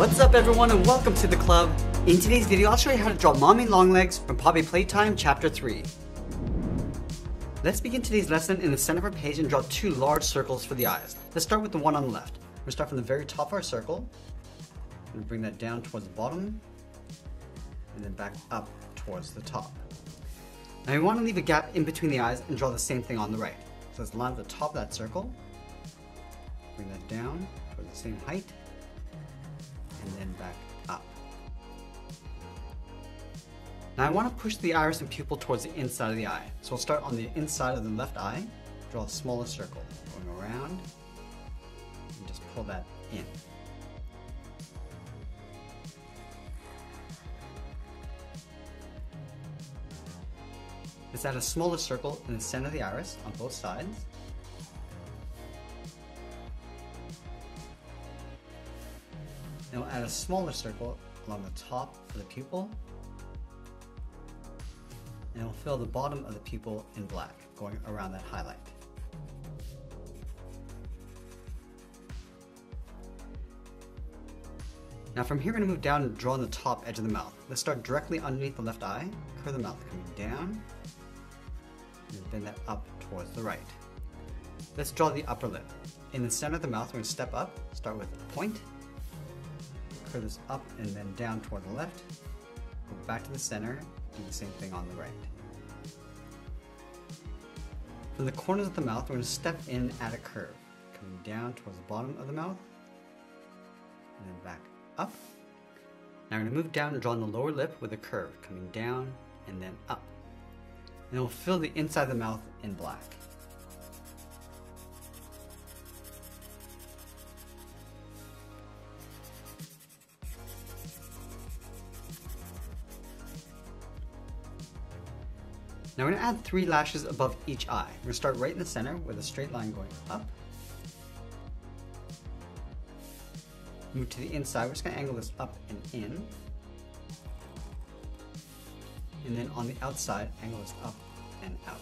What's up everyone and welcome to the club. In today's video I'll show you how to draw Mommy Longlegs from Poppy Playtime Chapter 3. Let's begin today's lesson in the center of our page and draw two large circles for the eyes. Let's start with the one on the left. We'll start from the very top of our circle and bring that down towards the bottom and then back up towards the top. Now we want to leave a gap in between the eyes and draw the same thing on the right. So let's line at the top of that circle, bring that down towards the same height, and then back up. Now I want to push the iris and pupil towards the inside of the eye. So we'll start on the inside of the left eye, draw a smaller circle, going around, and just pull that in. Let's add a smaller circle in the center of the iris on both sides. A smaller circle along the top of the pupil. And we'll fill the bottom of the pupil in black, going around that highlight. Now from here we're going to move down and draw on the top edge of the mouth. Let's start directly underneath the left eye, curve the mouth coming down, and bend that up towards the right. Let's draw the upper lip. In the center of the mouth, we're going to step up, start with a point, curve this up and then down toward the left, go back to the center, do the same thing on the right. From the corners of the mouth, we're going to step in at a curve, coming down towards the bottom of the mouth, and then back up. Now we're going to move down and draw on the lower lip with a curve, coming down and then up and we'll fill the inside of the mouth in black. Now we're going to add three lashes above each eye. We're to start right in the center with a straight line going up. Move to the inside, we're just going to angle this up and in and then on the outside, angle this up and out.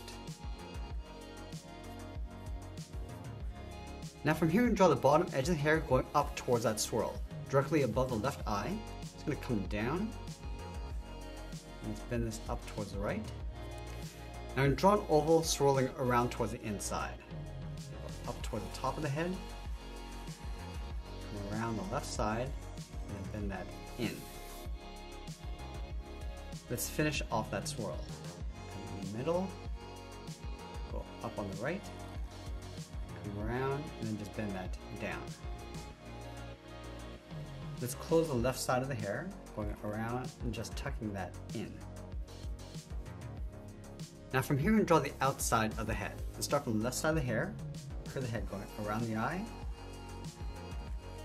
Now from here, we draw the bottom edge of the hair going up towards that swirl, directly above the left eye. It's going to come down, and let's bend this up towards the right. Now draw an oval swirling around towards the inside, up toward the top of the head, come around the left side, and then bend that in. Let's finish off that swirl. Come in the middle, go up on the right, come around, and then just bend that down. Let's close the left side of the hair, going around and just tucking that in. Now from here, we draw the outside of the head. Let's start from the left side of the hair, curve the head going around the eye,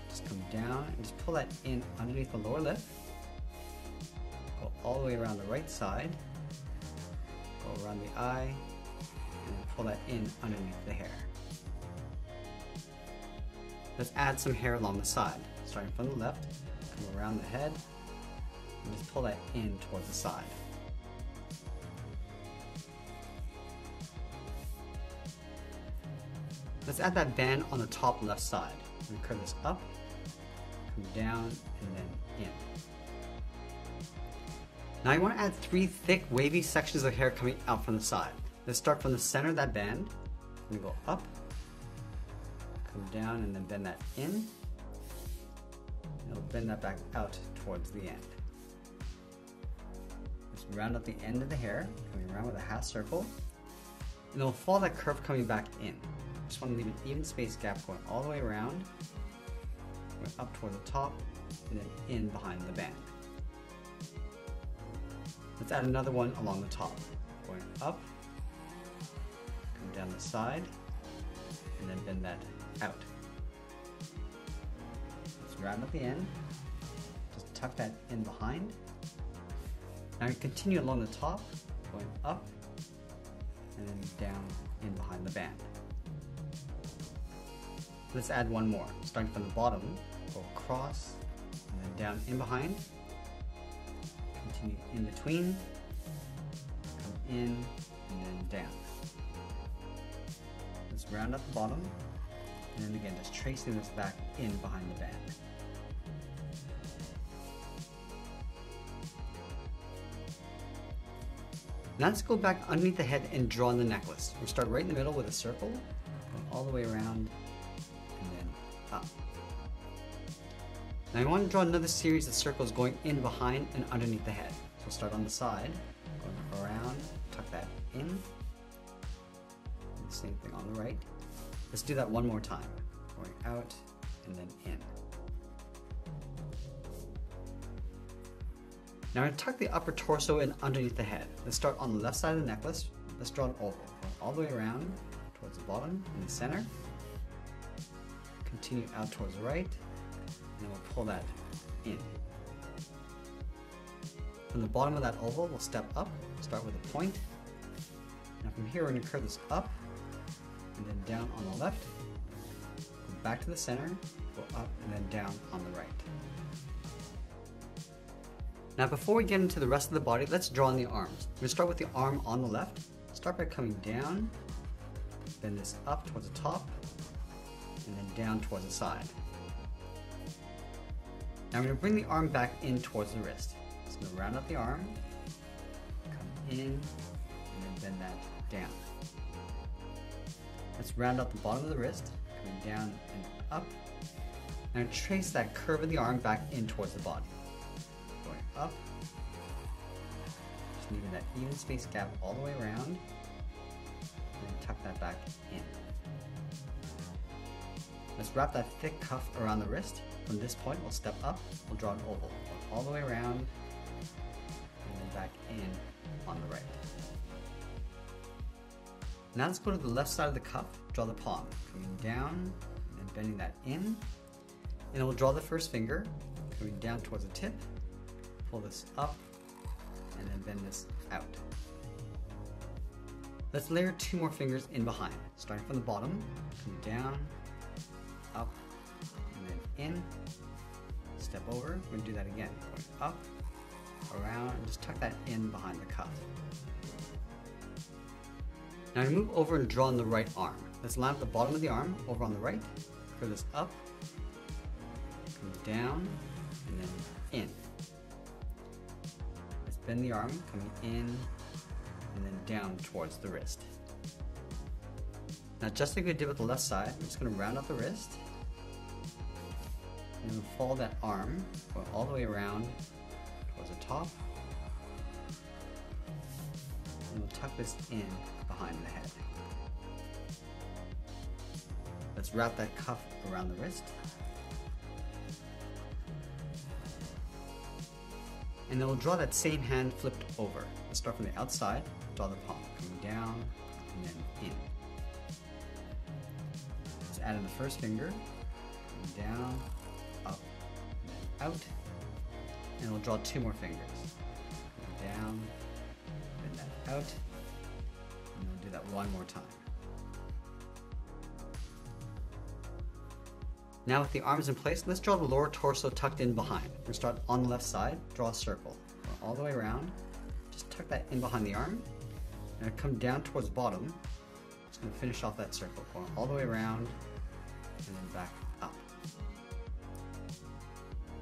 just come down and just pull that in underneath the lower lip, Go all the way around the right side, go around the eye, and pull that in underneath the hair. Let's add some hair along the side, starting from the left, come around the head, and just pull that in towards the side. Let's add that band on the top left side. We curve this up, come down, and then in. Now you want to add three thick wavy sections of hair coming out from the side. Let's start from the center of that band. We go up, come down and then bend that in. And it'll bend that back out towards the end. Just round up the end of the hair, coming around with a half circle. And it'll follow that curve coming back in. Just want to leave an even space gap going all the way around, up toward the top, and then in behind the band. Let's add another one along the top. Going up, come down the side, and then bend that out. Let's round up the end. Just tuck that in behind. Now continue along the top, going up, and then down in behind the band. Let's add one more. Starting from the bottom, go across, and then down in behind. Continue in between, come in, and then down. Let's round up the bottom, and then again, just tracing this back in behind the band. Now let's go back underneath the head and draw on the necklace. We'll start right in the middle with a circle, go all the way around now I want to draw another series of circles going in behind and underneath the head. So start on the side, going around, tuck that in. same thing on the right. Let's do that one more time. Going out and then in. Now I'm going to tuck the upper torso in underneath the head. Let's start on the left side of the necklace. Let's draw an oval. all the way around towards the bottom in the center. Continue out towards the right. And then we'll pull that in. From the bottom of that oval, we'll step up, start with a point. Now from here, we're to curve this up and then down on the left. Go back to the center, go up and then down on the right. Now before we get into the rest of the body, let's draw in the arms. We're to start with the arm on the left. Start by coming down, bend this up towards the top, and then down towards the side. Now I'm going to bring the arm back in towards the wrist. So I'm going to round out the arm, come in, and then bend that down. Let's round out the bottom of the wrist, coming down and up. Now trace that curve of the arm back in towards the body Going up. Just leaving that even space gap all the way around. And tuck that back in. Let's wrap that thick cuff around the wrist. From this point, we'll step up, we'll draw an oval. All the way around, and then back in on the right. Now let's go to the left side of the cuff, draw the palm. Coming down, and bending that in. And we'll draw the first finger, coming down towards the tip, pull this up, and then bend this out. Let's layer two more fingers in behind, starting from the bottom, come down, in, step over, we're gonna do that again, going up, around, and just tuck that in behind the cuff. Now I move over and draw on the right arm. Let's line up the bottom of the arm over on the right, curve this up, come down, and then in. Bend the arm, coming in and then down towards the wrist. Now just like we did with the left side, I'm just to round out the wrist and then follow that arm all the way around towards the top. And we'll tuck this in behind the head. Let's wrap that cuff around the wrist. And then we'll draw that same hand flipped over. Let's start from the outside, draw the palm, coming down and then in. Let's add in the first finger, down, out. And we'll draw two more fingers. Down, bend that out, and we'll do that one more time. Now with the arms in place, let's draw the lower torso tucked in behind. We're gonna start on the left side, draw a circle. All the way around, just tuck that in behind the arm, and come down towards the bottom. Just gonna finish off that circle, going all the way around, and then back.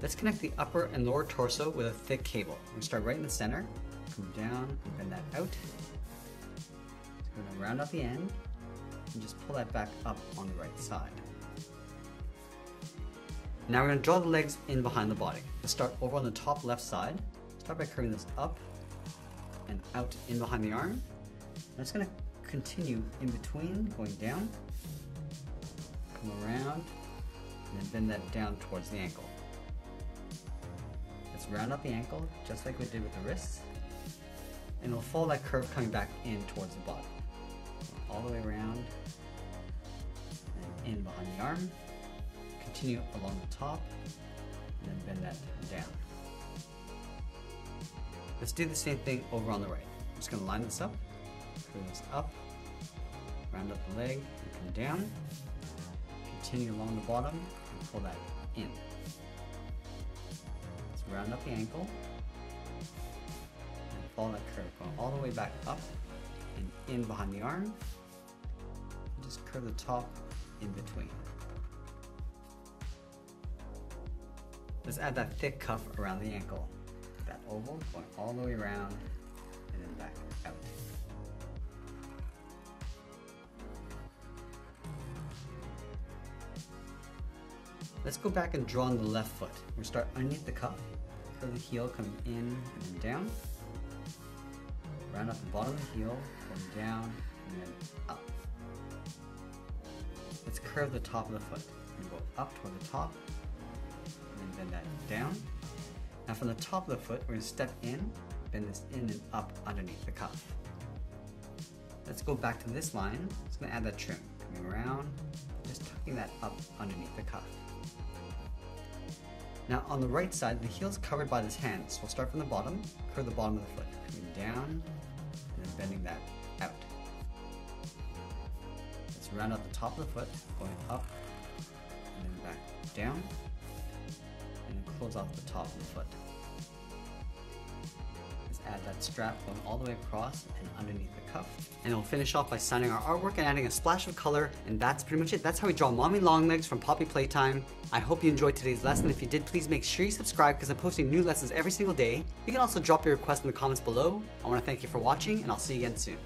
Let's connect the upper and lower torso with a thick cable. We're gonna start right in the center, come down, bend that out. Just gonna round out the end, and just pull that back up on the right side. Now we're going to draw the legs in behind the body. Let's start over on the top left side. Start by curving this up and out in behind the arm. It's going to continue in between, going down, come around, and then bend that down towards the ankle. Let's round out the ankle, just like we did with the wrists. And we'll follow that curve coming back in towards the bottom. All the way around, and in behind the arm continue along the top and then bend that down. Let's do the same thing over on the right. I'm just to line this up, bring this up, round up the leg, and come down, continue along the bottom, and pull that in. Round up the ankle, and follow that curve, going all the way back up and in behind the arm, just curve the top in between. Let's add that thick cuff around the ankle. That oval going all the way around and then back out. Let's go back and draw on the left foot. We start underneath the cuff, curve the heel coming in and then down. Round up the bottom of the heel, going down and then up. Let's curve the top of the foot. We go up toward the top, and then bend that down. Now from the top of the foot, we're gonna step in, bend this in and up underneath the cuff. Let's go back to this line. It's gonna add that trim. Coming around, just tucking that up underneath the cuff. Now on the right side, the heel is covered by this hand, so we'll start from the bottom, curve the bottom of the foot, coming down, and then bending that out. Let's round out the top of the foot, going up, and then back down, and then close off the top of the foot. Add that strap going all the way across and underneath the cuff. And we'll finish off by signing our artwork and adding a splash of color, and that's pretty much it. That's how we draw Mommy Longlegs from Poppy Playtime. I hope you enjoyed today's lesson. If you did, please make sure you subscribe because I'm posting new lessons every single day. You can also drop your request in the comments below. I want to thank you for watching, and I'll see you again soon.